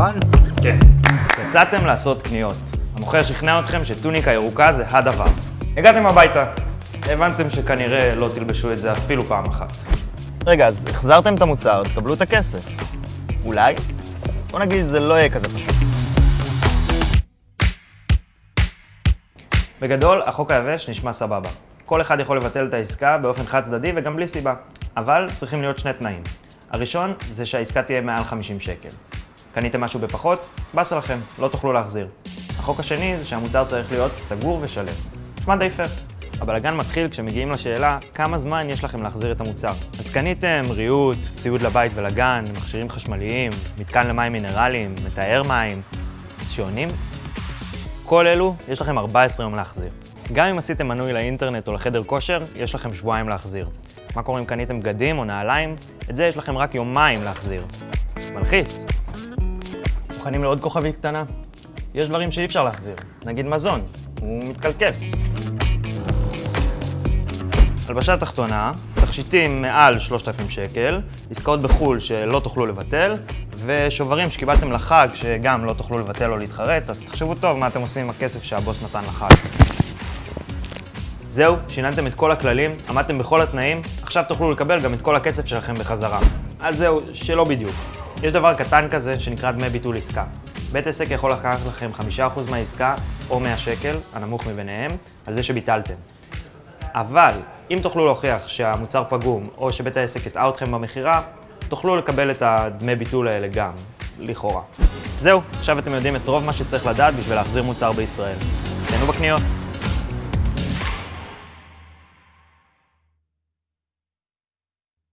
מוכן? כן. יצאתם לעשות קניות. המוכר שכנע אתכם שטוניקה ירוקה זה הדבר. הגעתם הביתה. הבנתם שכנראה לא תלבשו את זה אפילו פעם אחת. רגע, אז החזרתם את המוצר, תקבלו את הכסף. אולי? בוא נגיד, זה לא יהיה כזה פשוט. בגדול, החוק היבש נשמע סבבה. כל אחד יכול לבטל את העסקה באופן חד צדדי וגם בלי סיבה. אבל צריכים להיות שני תנאים. הראשון זה שהעסקה תהיה מעל 50 שקל. קניתם משהו בפחות? באסה לכם, לא תוכלו להחזיר. החוק השני זה שהמוצר צריך להיות סגור ושלם. נשמע די פייר. הבלאגן מתחיל כשמגיעים לשאלה כמה זמן יש לכם להחזיר את המוצר. אז קניתם ריהוט, ציוד לבית ולגן, מכשירים חשמליים, מתקן למים מינרליים, מטהר מים, שעונים? כל אלו, יש לכם 14 יום להחזיר. גם אם עשיתם מנוי לאינטרנט או לחדר כושר, יש לכם שבועיים להחזיר. מה קורה אם קניתם בגדים או נעליים? את זה יש לכם רק יומיים להחזיר. מלחיץ. מוכנים לעוד כוכבית קטנה? יש דברים שאי אפשר להחזיר, נגיד מזון, הוא מתקלקל. הלבשה תחתונה, תכשיטים מעל 3,000 שקל, עסקאות בחו"ל שלא תוכלו לבטל, ושוברים שקיבלתם לחג שגם לא תוכלו לבטל או להתחרט, אז תחשבו טוב מה אתם עושים עם הכסף שהבוס נתן לחג. זהו, שיננתם את כל הכללים, עמדתם בכל התנאים, עכשיו תוכלו לקבל גם את כל הכסף שלכם בחזרה. אז זהו, שלא בדיוק. יש דבר קטן כזה שנקרא דמי ביטול עסקה. בית עסק יכול לקחת לכם 5% מהעסקה או 100 שקל, הנמוך מביניהם, על זה שביטלתם. אבל אם תוכלו להוכיח שהמוצר פגום או שבית העסק הטעה אתכם במכירה, תוכלו לקבל את הדמי ביטול האלה גם, לכאורה. זהו, עכשיו אתם יודעים את רוב מה שצריך לדעת בשביל להחזיר מוצר בישראל. תהנו בקניות.